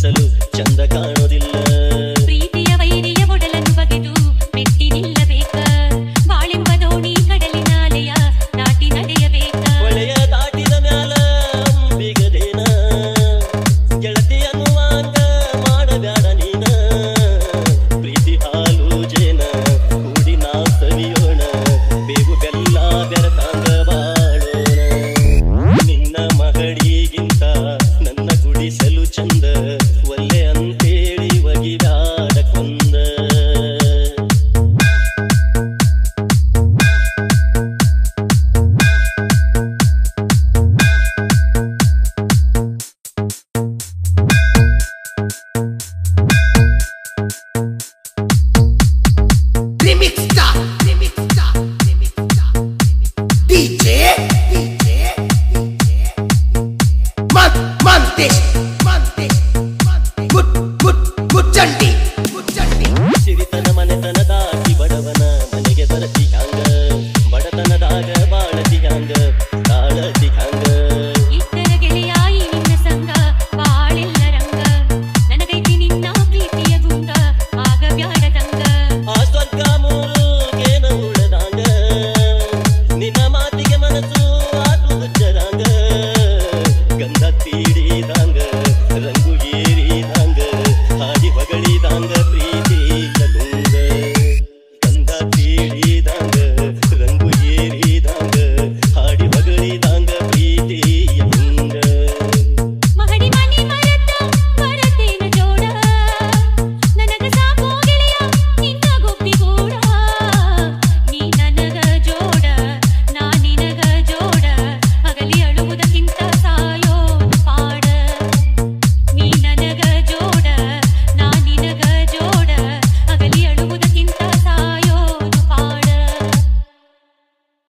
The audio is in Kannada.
ಬಯಸಲು ಚಂದ ಕಾಣುವುದಿಲ್ಲ ನುಡಿಸಲು ಚಂದ. 你当个